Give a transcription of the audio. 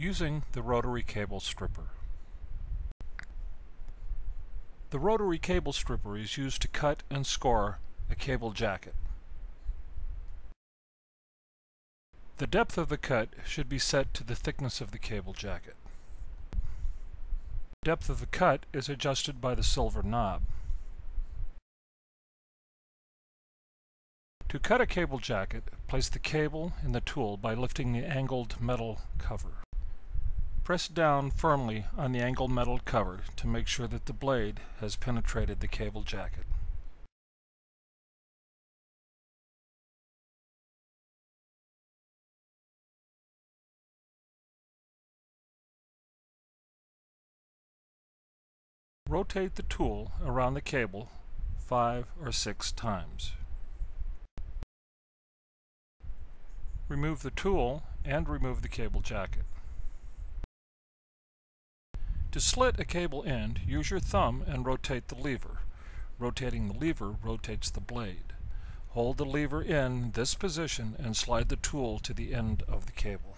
using the rotary cable stripper. The rotary cable stripper is used to cut and score a cable jacket. The depth of the cut should be set to the thickness of the cable jacket. Depth of the cut is adjusted by the silver knob. To cut a cable jacket, place the cable in the tool by lifting the angled metal cover. Press down firmly on the angled metal cover to make sure that the blade has penetrated the cable jacket. Rotate the tool around the cable five or six times. Remove the tool and remove the cable jacket. To slit a cable end, use your thumb and rotate the lever. Rotating the lever rotates the blade. Hold the lever in this position and slide the tool to the end of the cable.